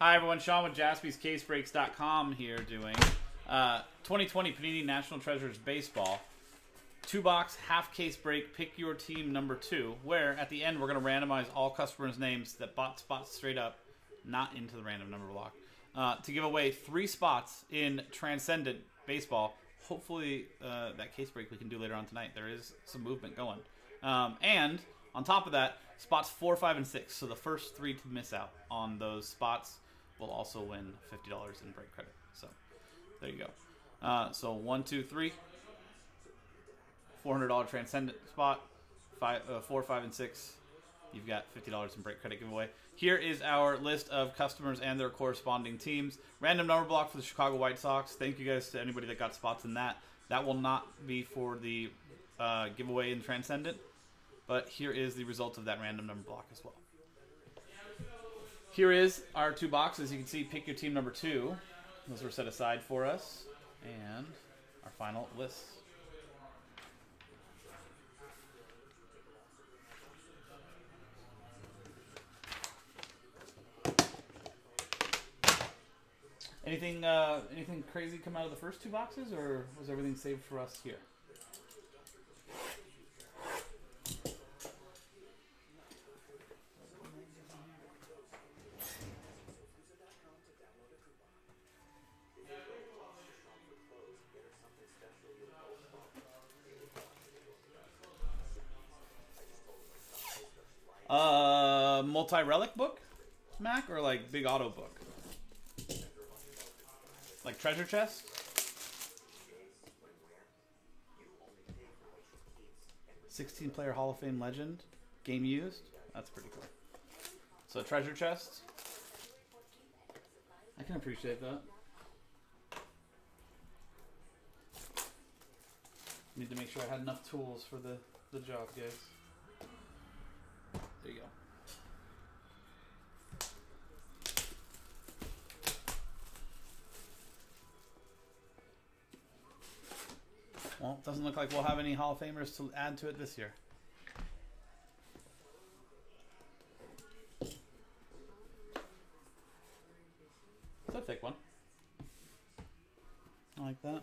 Hi, everyone. Sean with jaspyscasebreaks.com here doing uh, 2020 Panini National Treasures Baseball. Two box, half case break, pick your team number two, where at the end we're going to randomize all customers' names that bought spots straight up, not into the random number block, uh, to give away three spots in Transcendent Baseball. Hopefully, uh, that case break we can do later on tonight. There is some movement going. Um, and on top of that, spots four, five, and six. So the first three to miss out on those spots will also win $50 in break credit. So there you go. Uh, so one, two, three. $400 transcendent spot. Five, uh, four, five, and six. You've got $50 in break credit giveaway. Here is our list of customers and their corresponding teams. Random number block for the Chicago White Sox. Thank you guys to anybody that got spots in that. That will not be for the uh, giveaway in Transcendent, but here is the result of that random number block as well. Here is our two boxes. You can see pick your team number two. Those were set aside for us. And our final list. Anything uh, anything crazy come out of the first two boxes, or was everything saved for us here? Uh, multi relic book, Mac, or like big auto book, like treasure chest. Sixteen player Hall of Fame legend, game used. That's pretty cool. So treasure chest. I can appreciate that. Need to make sure I had enough tools for the the job, guys. There you go. Well, it doesn't look like we'll have any Hall of Famers to add to it this year. It's a thick one. I like that.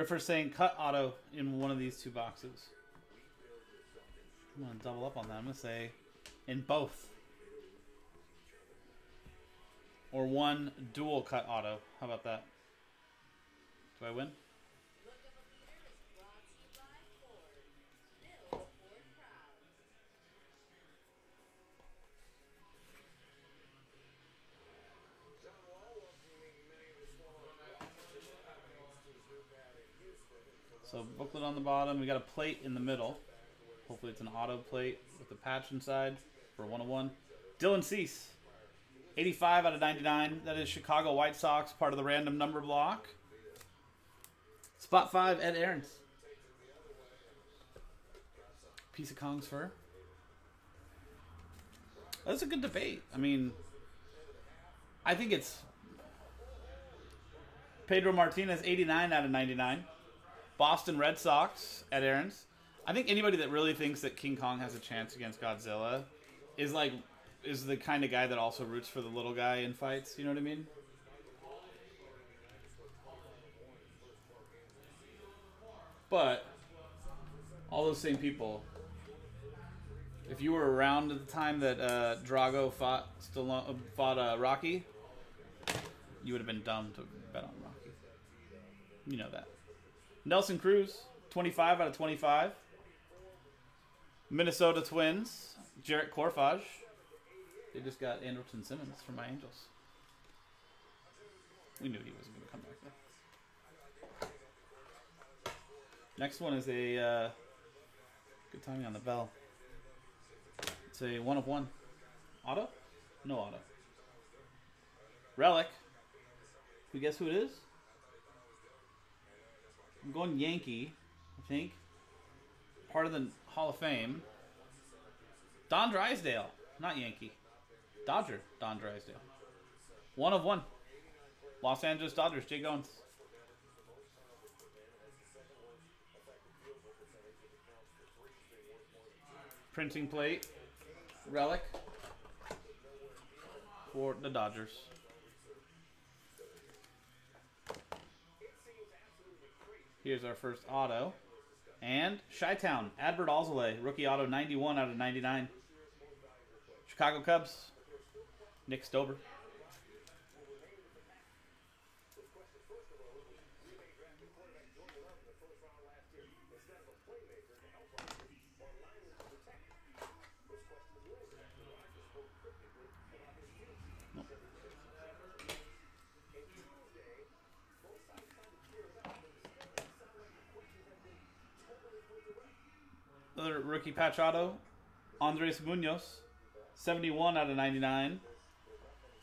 Riffer saying cut auto in one of these two boxes. I'm gonna double up on that. I'm gonna say in both. Or one dual cut auto. How about that? Do I win? So booklet on the bottom. We got a plate in the middle. Hopefully it's an auto plate with a patch inside for 101. Dylan Cease. 85 out of 99. That is Chicago White Sox, part of the random number block. Spot 5, Ed Aarons. Piece of Kong's fur. That's a good debate. I mean, I think it's Pedro Martinez, 89 out of 99. Boston Red Sox Ed Aarons. I think anybody that really thinks that King Kong has a chance against Godzilla is like is the kind of guy that also roots for the little guy in fights. You know what I mean? But all those same people, if you were around at the time that uh, Drago fought Stallone, fought uh, Rocky, you would have been dumb to bet on Rocky. You know that. Nelson Cruz, 25 out of 25. Minnesota Twins, Jarrett Corfage. They just got Andrelton Simmons from my Angels. We knew he wasn't going to come back there. Next one is a uh, good timing on the bell. It's a one of one. Auto? No auto. Relic. We guess who it is? I'm going Yankee, I think. Part of the Hall of Fame. Don Drysdale, not Yankee. Dodger, Don Drysdale. One of one. Los Angeles Dodgers, Jay Goins. Printing plate, relic for the Dodgers. Here's our first auto. And Chi-Town, Adbert Alzolay, rookie auto 91 out of 99. Chicago Cubs, Nick Stover. Another rookie patch auto, Andres Munoz, 71 out of 99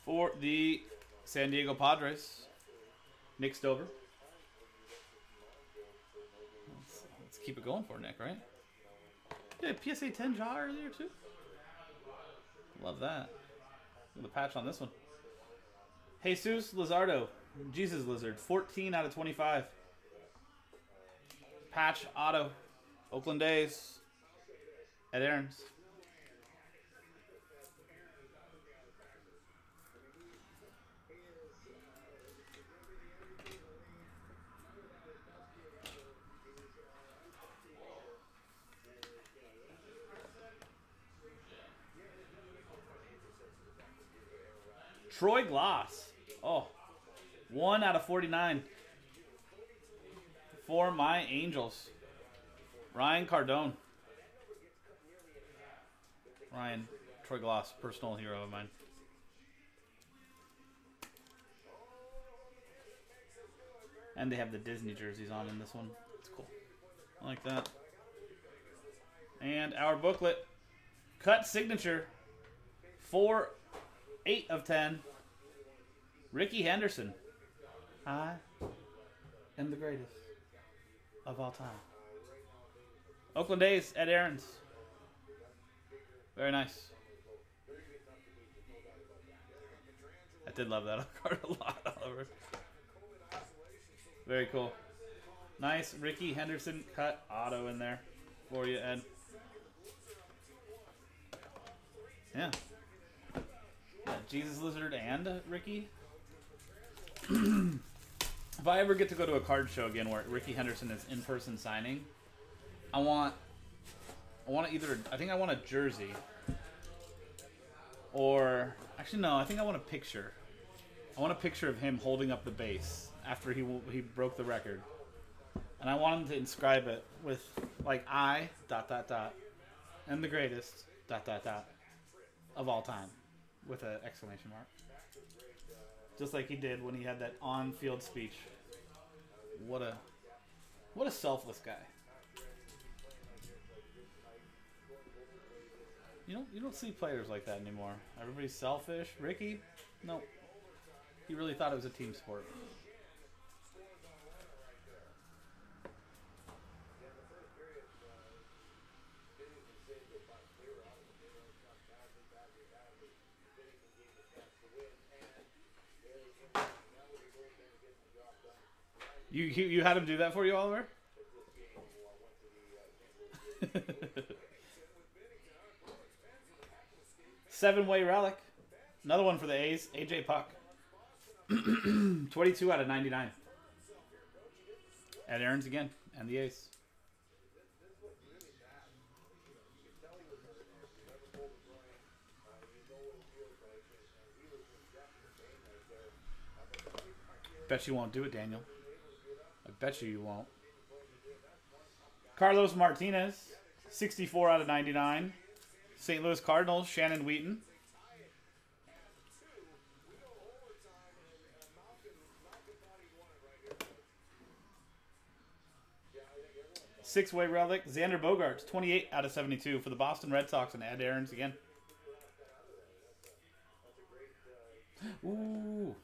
for the San Diego Padres. Nick Stover. Let's, let's keep it going for Nick, right? Yeah, PSA 10 jaw earlier too. Love that. Look at the patch on this one. Jesus Luzardo, Jesus Lizard, 14 out of 25. Patch auto, Oakland A's, Ed Aarons. Troy Glaus. Oh, one out of 49 for my Angels. Ryan Cardone. Ryan, Troy Glaus, personal hero of mine. And they have the Disney jerseys on in this one. It's cool. I like that. And our booklet, cut signature, four, eight of ten. Rickey Henderson. I am the greatest of all time. Oakland A's Ed Aarons. Very nice. I did love that card a lot, Oliver. Very cool. Nice Rickey Henderson cut auto in there for you, Ed. Yeah. yeah Jesus Lizard and Rickey. if I ever get to go to a card show again where Rickey Henderson is in person signing, I want I want either I think I want a jersey or actually no, I think I want a picture. I want a picture of him holding up the base after he he broke the record, and I want him to inscribe it with like I dot dot dot, and the greatest dot dot dot of all time, with an exclamation mark. Just like he did when he had that on-field speech. What a what a selfless guy. You don't you don't see players like that anymore. Everybody's selfish. Rickey, no. He really thought it was a team sport. You, you you had him do that for you, Oliver? Seven way relic. Another one for the A's. AJ Puk. 22 out of 99. Ed Aarons again. And the Ace. Bet you won't do it, Daniel. I bet you you won't. Carlos Martinez, 64 out of 99. St. Louis Cardinals, Shannon Wheaton. Six way relic, Xander Bogaerts, 28 out of 72 for the Boston Red Sox, and Ed Aarons again. Ooh.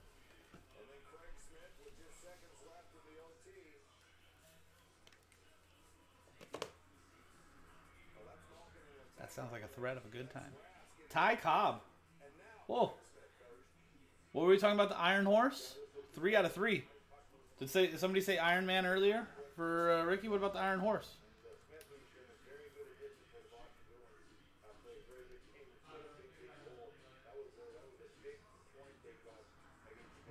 That sounds like a threat of a good time. Ty Cobb. Whoa. What were we talking about? The Iron Horse? Three out of three. Did say did somebody say Iron Man earlier for uh, Rickey? What about the Iron Horse?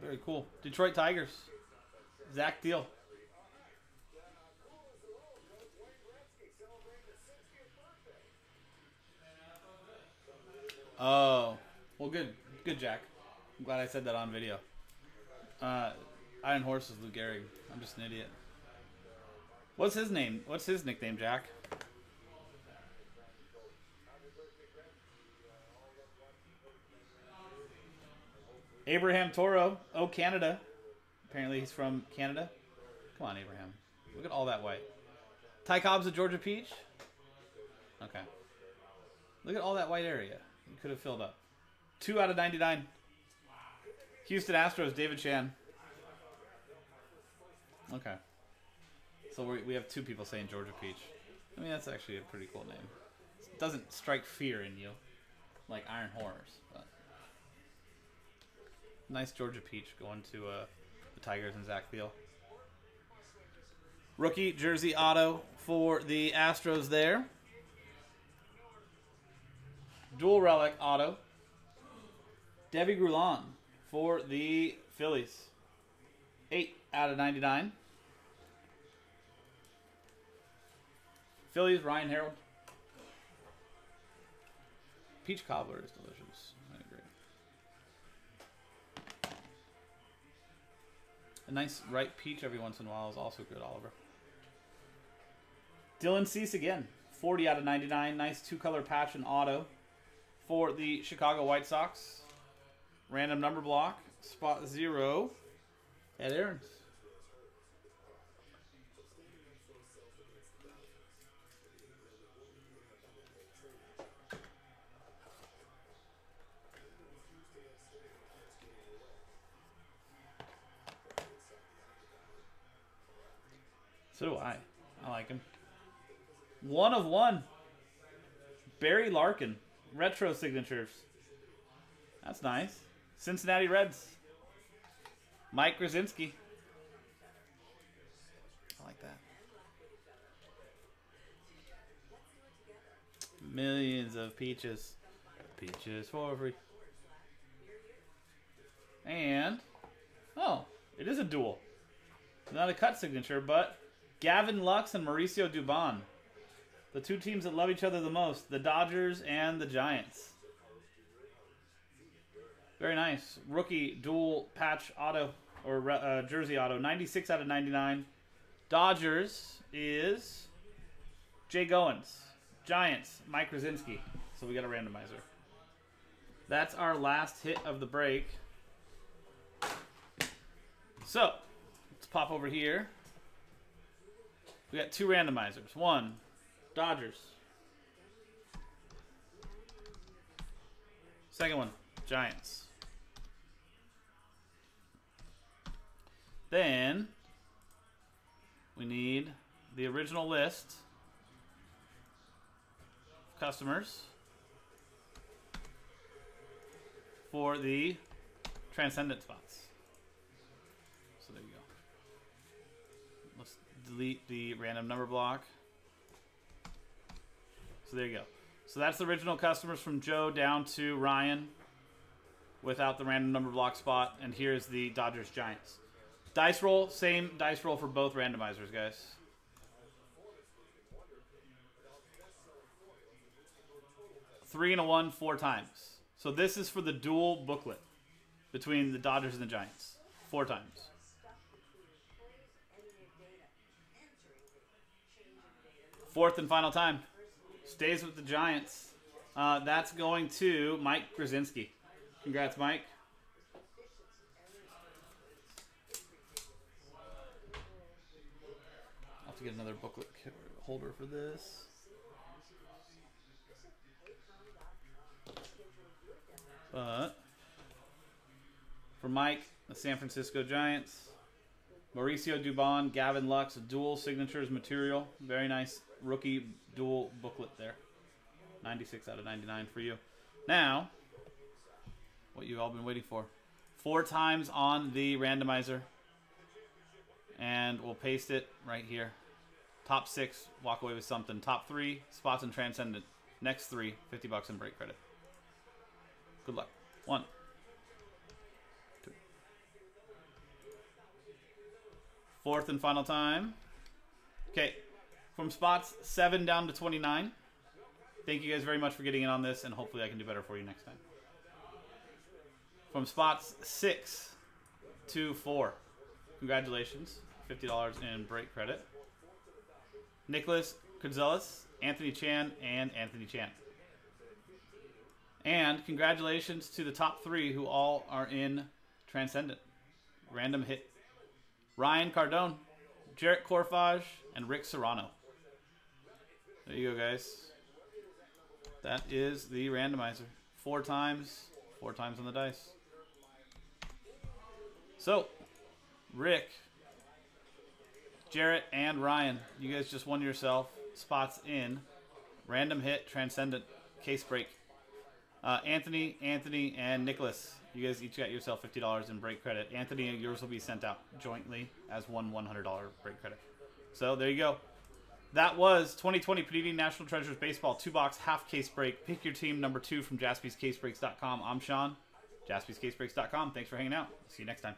Very cool. Detroit Tigers. Zach Deal. Oh, well, good, good, Jack. I'm glad I said that on video. Uh, Iron Horse is Lou Gehrig. I'm just an idiot. What's his name? What's his nickname, Jack? Abraham Toro. Oh, Canada. Apparently he's from Canada. Come on, Abraham. Look at all that white. Ty Cobb's a Georgia Peach. Okay. Look at all that white area. You could have filled up. Two out of 99. Houston Astros, David Chan. Okay. So we we have two people saying Georgia Peach. I mean, that's actually a pretty cool name. It doesn't strike fear in you like Iron Horrors. but nice Georgia Peach going to uh, the Tigers and Zach Thiel. Rookie jersey auto for the Astros there. Dual relic auto. Deivy Grullon for the Phillies. 8 out of 99. Phillies, Ryan Harold. Peach cobbler is delicious. I agree. A nice ripe peach every once in a while is also good, Oliver. Dylan Cease again. 40 out of 99. Nice two color patch and auto for the Chicago White Sox. Random number block. Spot zero. Ed Aarons. So do I. I like him. One of one. Barry Larkin. Retro signatures. That's nice. Cincinnati Reds. Mike Grzinski. I like that. Millions of peaches. Peaches for free. And, oh, it is a dual. Not a cut signature, but Gavin Lux and Mauricio Dubon. The two teams that love each other the most, the Dodgers and the Giants. Very nice. Rookie dual patch auto or uh, jersey auto. 96 out of 99. Dodgers is Jay Goins. Giants, Mike Krasinski. So we got a randomizer. That's our last hit of the break. So, let's pop over here. We got two randomizers. One, Dodgers. Second one, Giants. Then we need the original list of customers for the transcendent spots. So there you go. Let's delete the random number block. So there you go. So that's the original customers from Joe down to Ryan without the random number block spot. And here's the Dodgers Giants. Dice roll, same dice roll for both randomizers, guys. Three and a one, four times. So this is for the dual booklet between the Dodgers and the Giants. Four times. Fourth and final time. Stays with the Giants. Uh, that's going to Mike Krasinski. Congrats, Mike. I'll have to get another booklet holder for this. But for Mike, the San Francisco Giants, Mauricio Dubon, Gavin Lux, dual signatures material. Very nice rookie dual booklet there. 96 out of 99 for you. Now, what you've all been waiting for. four times on the randomizer. And we'll paste it right here. Top six, walk away with something. Top three, spots and transcendent. Next three, 50 bucks in break credit. Good luck. One, two. Fourth and final time. Okay, from spots seven down to 29. Thank you guys very much for getting in on this, and hopefully I can do better for you next time. From spots six to four. Congratulations. $50 in break credit. Nicholas Gonzalez, Anthony Chan, and Anthony Chan. And congratulations to the top three who all are in Transcendent. Random hit. Ryan Cardone, Jarrett Corfage, and Rick Serrano. There you go, guys. That is the randomizer. Four times, four times on the dice. So, Rick, Jarrett, and Ryan, you guys just won yourself spots in random hit, transcendent, case break. Uh, Anthony, Anthony, and Nicholas, you guys each got yourself fifty dollars in break credit. Anthony, yours will be sent out jointly as one one hundred dollar break credit. So there you go. That was 2020 Panini National Treasures Baseball two box half case break. Pick your team number two from JaspysCaseBreaks.com. I'm Sean, JaspysCaseBreaks.com. Thanks for hanging out. See you next time.